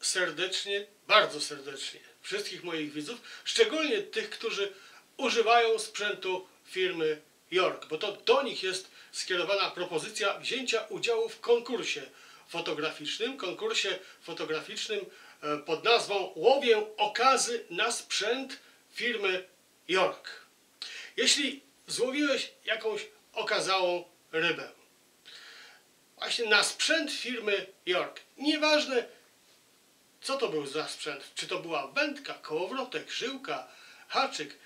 serdecznie, bardzo serdecznie wszystkich moich widzów, szczególnie tych, którzy używają sprzętu firmy York, bo to do nich jest skierowana propozycja wzięcia udziału w konkursie fotograficznym, konkursie fotograficznym e, pod nazwą Łowię okazy na sprzęt firmy York. Jeśli złowiłeś jakąś okazałą rybę, właśnie na sprzęt firmy York, nieważne co to był za sprzęt, czy to była wędka, kołowrotek, żyłka, haczyk,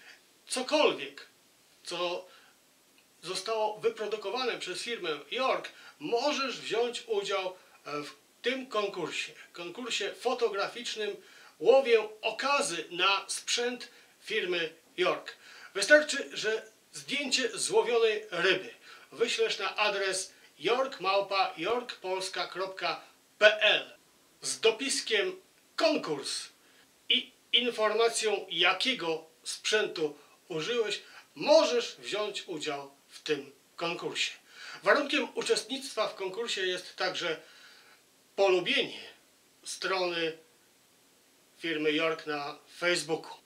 cokolwiek, co zostało wyprodukowane przez firmę York, możesz wziąć udział w tym konkursie, konkursie fotograficznym Łowię okazy na sprzęt firmy York. Wystarczy, że zdjęcie złowionej ryby. Wyślesz na adres yorkmałpa.yorkpolska.pl dopiskiem konkurs i informacją jakiego sprzętu użyłeś, możesz wziąć udział w tym konkursie. Warunkiem uczestnictwa w konkursie jest także polubienie strony firmy York na Facebooku.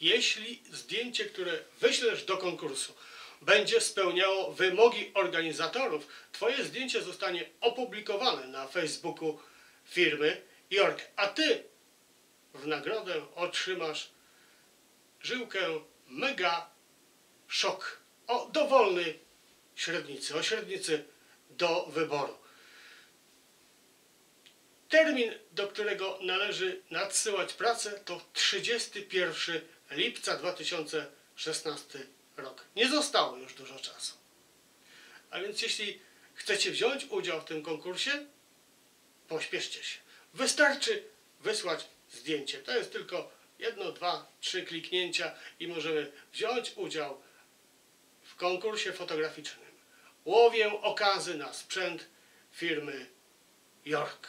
Jeśli zdjęcie, które wyślesz do konkursu, będzie spełniało wymogi organizatorów, Twoje zdjęcie zostanie opublikowane na Facebooku firmy York, a Ty w nagrodę otrzymasz żyłkę Mega Szok o dowolnej średnicy, o średnicy do wyboru. Termin, do którego należy nadsyłać pracę to 31 lipca 2016 rok. Nie zostało już dużo czasu. A więc jeśli chcecie wziąć udział w tym konkursie, pośpieszcie się. Wystarczy wysłać zdjęcie. To jest tylko jedno, dwa, trzy kliknięcia i możemy wziąć udział w konkursie fotograficznym. Łowię okazy na sprzęt firmy York.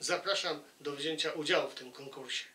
Zapraszam do wzięcia udziału w tym konkursie.